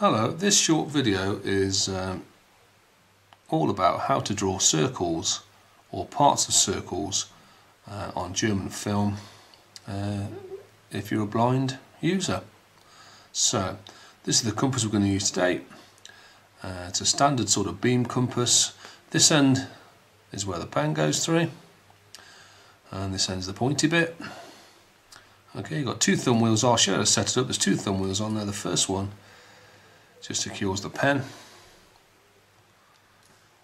Hello, this short video is um, all about how to draw circles or parts of circles uh, on German film uh, if you're a blind user. So, this is the compass we're going to use today. Uh, it's a standard sort of beam compass. This end is where the pen goes through and this end's the pointy bit. Okay, you've got two thumb wheels. I'll show you how to set it up. There's two thumb wheels on there. The first one just secures the pen.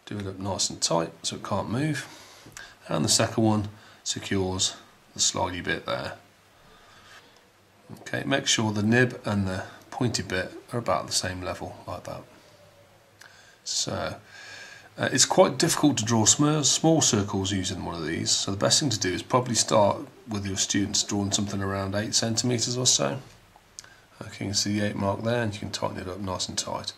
Do it up nice and tight so it can't move. And the second one secures the slidey bit there. Okay, make sure the nib and the pointy bit are about the same level, like that. So, uh, it's quite difficult to draw small, small circles using one of these, so the best thing to do is probably start with your students drawing something around 8 centimetres or so. Okay, you can see the 8 mark there and you can tighten it up nice and tight.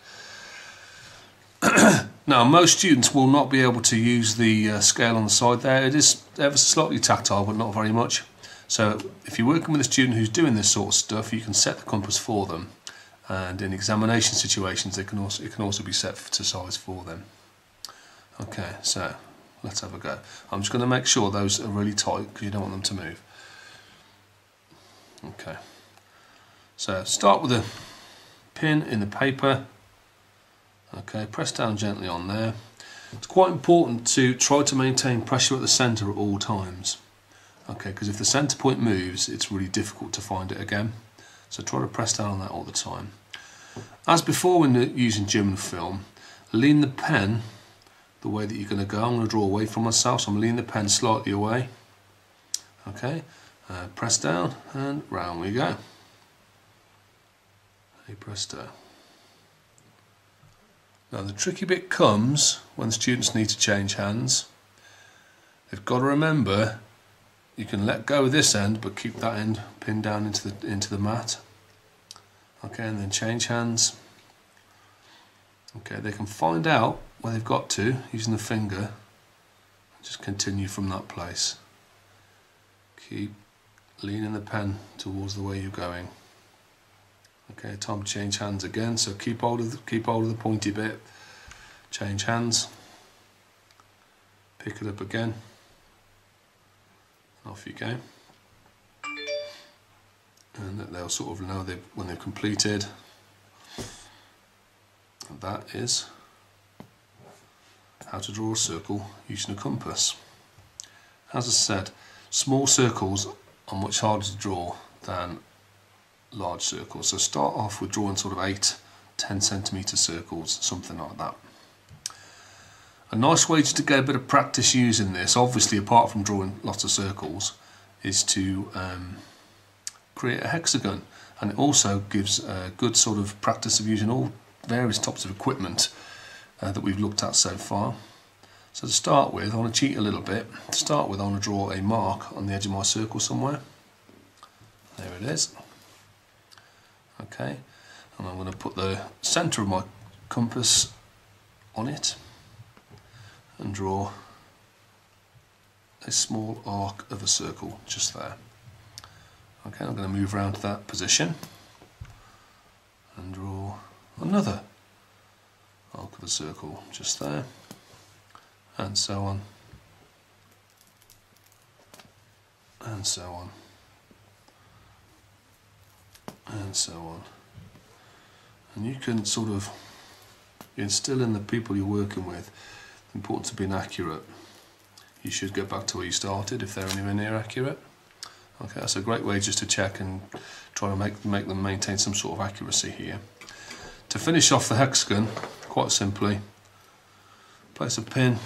now most students will not be able to use the uh, scale on the side there. It is ever slightly tactile but not very much. So if you're working with a student who's doing this sort of stuff you can set the compass for them and in examination situations they can also, it can also be set to size for them. Okay, so let's have a go. I'm just going to make sure those are really tight because you don't want them to move. Okay. So start with a pin in the paper. Okay, press down gently on there. It's quite important to try to maintain pressure at the centre at all times. Okay, because if the centre point moves, it's really difficult to find it again. So try to press down on that all the time. As before when using German film, lean the pen the way that you're going to go. I'm going to draw away from myself, so I'm leaning the pen slightly away. Okay, uh, press down and round we go. Hey presto. Now the tricky bit comes when students need to change hands. They've got to remember you can let go of this end but keep that end pinned down into the into the mat. Okay, and then change hands. Okay, they can find out where they've got to using the finger. Just continue from that place. Keep leaning the pen towards the way you're going. Uh, okay, time to change hands again. So keep hold of the, keep hold of the pointy bit. Change hands. Pick it up again. Off you go. And they'll sort of know they when they've completed. And that is how to draw a circle using a compass. As I said, small circles are much harder to draw than large circles. So start off with drawing sort of 8, 10 centimetre circles, something like that. A nice way to get a bit of practice using this, obviously apart from drawing lots of circles, is to um, create a hexagon. And it also gives a good sort of practice of using all various types of equipment uh, that we've looked at so far. So to start with, I want to cheat a little bit. To start with, I want to draw a mark on the edge of my circle somewhere. There it is. Okay, and I'm going to put the centre of my compass on it and draw a small arc of a circle just there. Okay, I'm going to move around to that position and draw another arc of a circle just there and so on and so on and so on. And you can sort of instill in the people you're working with the importance of being accurate. You should get back to where you started if they're anywhere near accurate. Okay that's a great way just to check and try to make make them maintain some sort of accuracy here. To finish off the hexagon quite simply place a pin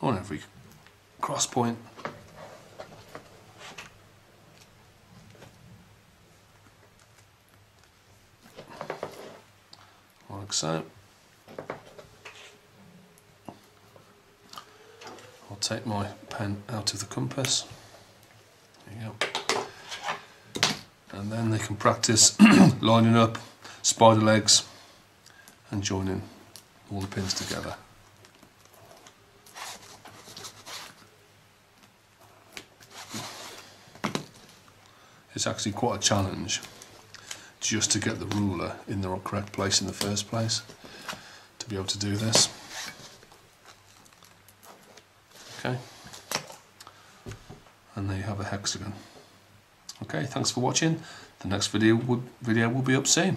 on every cross point like so I'll take my pen out of the compass. There you go. And then they can practice lining up spider legs and joining all the pins together. It's actually quite a challenge just to get the ruler in the correct place in the first place to be able to do this. Okay. And there you have a hexagon. Okay, thanks for watching. The next video will, video will be up soon.